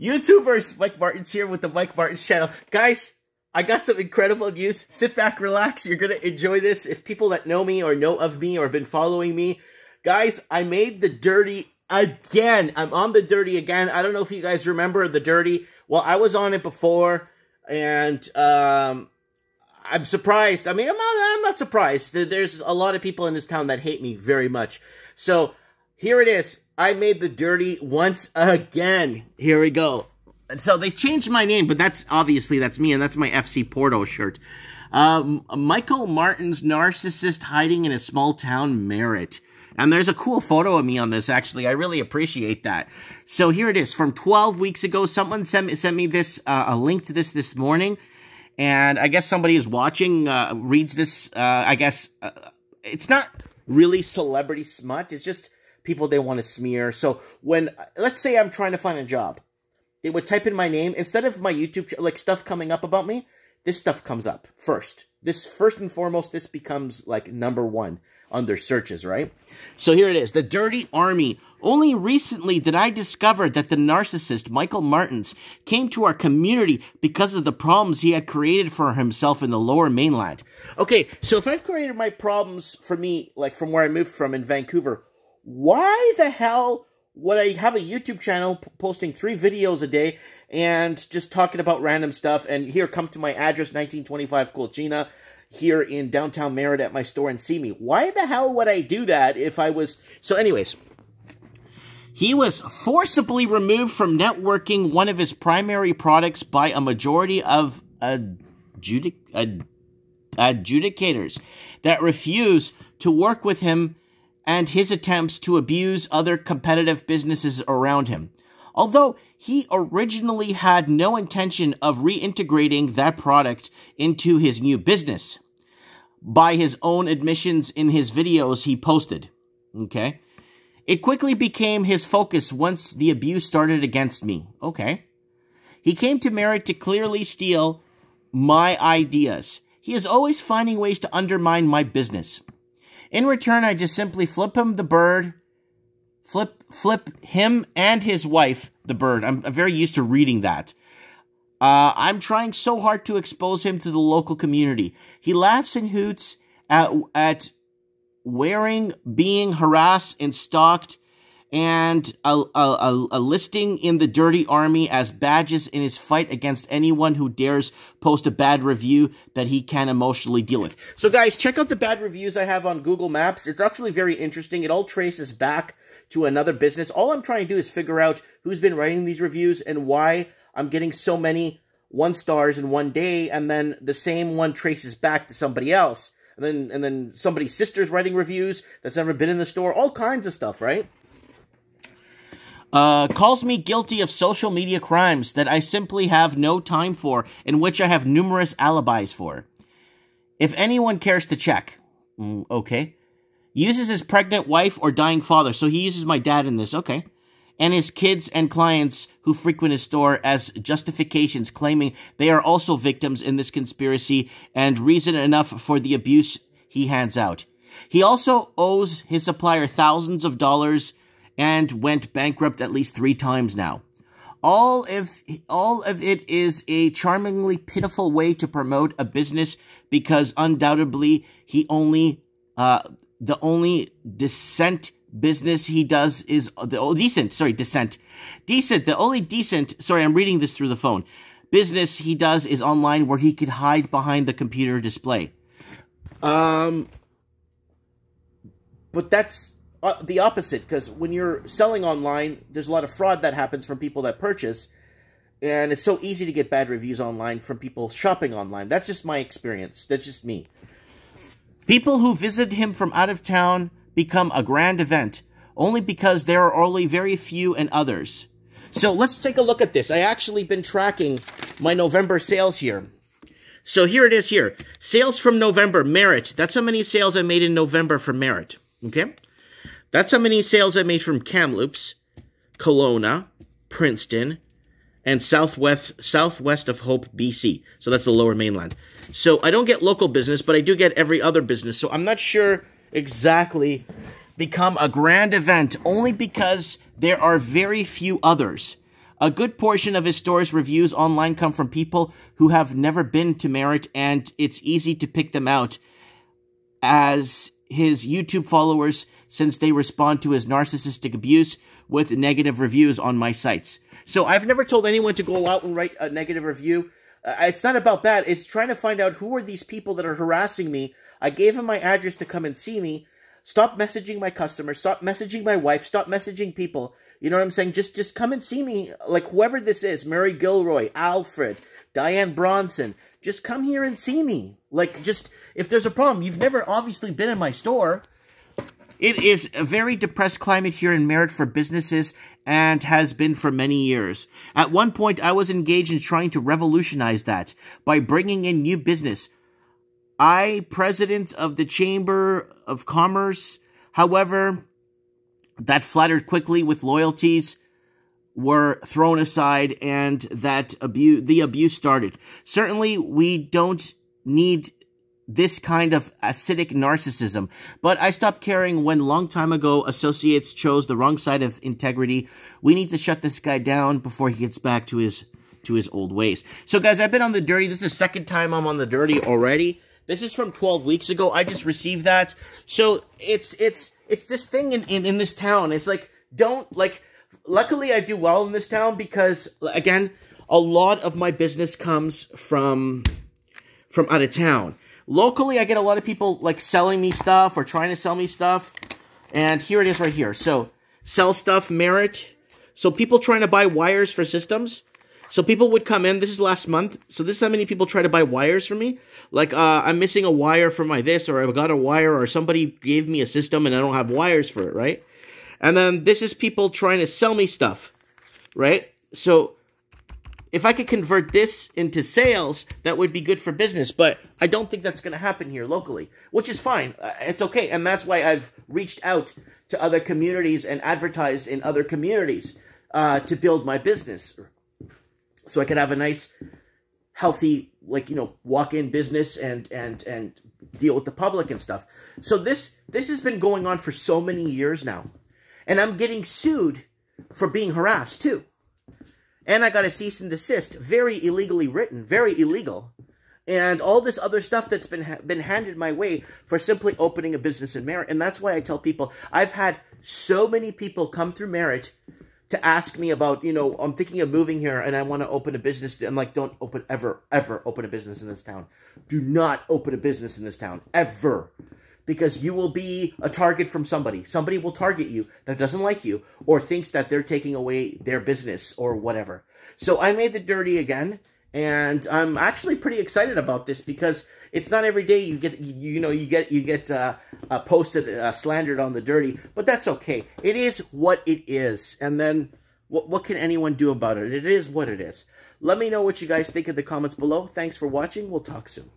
YouTubers, Mike Martins here with the Mike Martins channel. Guys, I got some incredible news. Sit back, relax. You're going to enjoy this. If people that know me or know of me or have been following me, guys, I made the dirty again. I'm on the dirty again. I don't know if you guys remember the dirty. Well, I was on it before and um, I'm surprised. I mean, I'm not, I'm not surprised. There's a lot of people in this town that hate me very much. So here it is. I made the dirty once again. Here we go. So they changed my name, but that's obviously that's me, and that's my FC Porto shirt. Um, Michael Martin's narcissist hiding in a small town Merritt. And there's a cool photo of me on this, actually. I really appreciate that. So here it is. From 12 weeks ago, someone sent me, sent me this, uh, a link to this this morning. And I guess somebody is watching, uh, reads this, uh, I guess, uh, it's not really celebrity smut. It's just people they want to smear. So when, let's say I'm trying to find a job, they would type in my name. Instead of my YouTube, like stuff coming up about me, this stuff comes up first. This, first and foremost, this becomes like number one on their searches, right? So here it is, the Dirty Army. Only recently did I discover that the narcissist, Michael Martins, came to our community because of the problems he had created for himself in the lower mainland. Okay, so if I've created my problems for me, like from where I moved from in Vancouver, why the hell would I have a YouTube channel posting three videos a day and just talking about random stuff? And here, come to my address, 1925 Quilchena, here in downtown Merritt at my store and see me. Why the hell would I do that if I was... So anyways, he was forcibly removed from networking one of his primary products by a majority of adjudic adjudicators that refuse to work with him and his attempts to abuse other competitive businesses around him. Although he originally had no intention of reintegrating that product into his new business, by his own admissions in his videos he posted. Okay. It quickly became his focus once the abuse started against me. Okay. He came to Merritt to clearly steal my ideas. He is always finding ways to undermine my business. In return, I just simply flip him the bird, flip flip him and his wife the bird. I'm, I'm very used to reading that. Uh, I'm trying so hard to expose him to the local community. He laughs and hoots at, at wearing, being harassed and stalked, and a, a, a, listing in the Dirty Army as badges in his fight against anyone who dares post a bad review that he can emotionally deal with. So, guys, check out the bad reviews I have on Google Maps. It's actually very interesting. It all traces back to another business. All I'm trying to do is figure out who's been writing these reviews and why I'm getting so many one stars in one day, and then the same one traces back to somebody else. And then, and then somebody's sister's writing reviews that's never been in the store, all kinds of stuff, right? Uh, calls me guilty of social media crimes that I simply have no time for, in which I have numerous alibis for. If anyone cares to check, mm, okay. Uses his pregnant wife or dying father, so he uses my dad in this, okay. And his kids and clients who frequent his store as justifications, claiming they are also victims in this conspiracy and reason enough for the abuse he hands out. He also owes his supplier thousands of dollars and went bankrupt at least three times now. All of, all of it is a charmingly pitiful way to promote a business because undoubtedly he only, uh, the only decent business he does is the oh, decent, sorry, decent, decent, the only decent, sorry, I'm reading this through the phone, business he does is online where he could hide behind the computer display. Um, but that's uh, the opposite because when you're selling online, there's a lot of fraud that happens from people that purchase, and it's so easy to get bad reviews online from people shopping online. That's just my experience. That's just me. People who visit him from out of town become a grand event only because there are only very few and others. So let's take a look at this. I actually been tracking my November sales here. So here it is here. Sales from November, Merritt. That's how many sales I made in November for Merritt. Okay? That's how many sales I made from Kamloops, Kelowna, Princeton, and southwest southwest of Hope, BC. So that's the lower mainland. So I don't get local business, but I do get every other business. So I'm not sure exactly become a grand event only because there are very few others. A good portion of his store's reviews online come from people who have never been to Merritt, and it's easy to pick them out as his YouTube followers since they respond to his narcissistic abuse with negative reviews on my sites. So I've never told anyone to go out and write a negative review. Uh, it's not about that. It's trying to find out who are these people that are harassing me. I gave him my address to come and see me. Stop messaging my customers. Stop messaging my wife. Stop messaging people. You know what I'm saying? Just just come and see me. Like whoever this is, Mary Gilroy, Alfred, Diane Bronson. Just come here and see me. Like just if there's a problem, you've never obviously been in my store. It is a very depressed climate here in Merritt for businesses and has been for many years. At one point, I was engaged in trying to revolutionize that by bringing in new business. I, president of the Chamber of Commerce, however, that flattered quickly with loyalties were thrown aside and that abuse the abuse started. Certainly we don't need this kind of acidic narcissism. But I stopped caring when long time ago associates chose the wrong side of integrity. We need to shut this guy down before he gets back to his to his old ways. So guys, I've been on the dirty. This is the second time I'm on the dirty already. This is from 12 weeks ago. I just received that. So it's it's it's this thing in, in, in this town. It's like don't like luckily I do well in this town because again, a lot of my business comes from from out of town. Locally, I get a lot of people like selling me stuff or trying to sell me stuff. And here it is right here. So, sell stuff, Merritt. So, people trying to buy wires for systems. So, people would come in. This is last month. So, this is how many people try to buy wires from me. Like, uh, I'm missing a wire for my this, or I got a wire, or somebody gave me a system and I don't have wires for it, right? And then this is people trying to sell me stuff, right? So, if I could convert this into sales, that would be good for business. But I don't think that's going to happen here locally, which is fine. Uh, it's okay. And that's why I've reached out to other communities and advertised in other communities uh, to build my business. So I could have a nice, healthy, like, you know, walk-in business and, and, and deal with the public and stuff. So this, this has been going on for so many years now. And I'm getting sued for being harassed too. And I got a cease and desist, very illegally written, very illegal. And all this other stuff that's been ha been handed my way for simply opening a business in Merritt. And that's why I tell people, I've had so many people come through Merritt to ask me about, you know, I'm thinking of moving here and I want to open a business. I'm like, don't open, ever, ever open a business in this town. Do not open a business in this town, ever because you will be a target from somebody. Somebody will target you that doesn't like you or thinks that they're taking away their business or whatever. So I made the dirty again, and I'm actually pretty excited about this because it's not every day you get you know you get you get uh, uh, posted uh, slandered on the dirty, but that's okay. It is what it is, and then what what can anyone do about it? It is what it is. Let me know what you guys think in the comments below. Thanks for watching. We'll talk soon.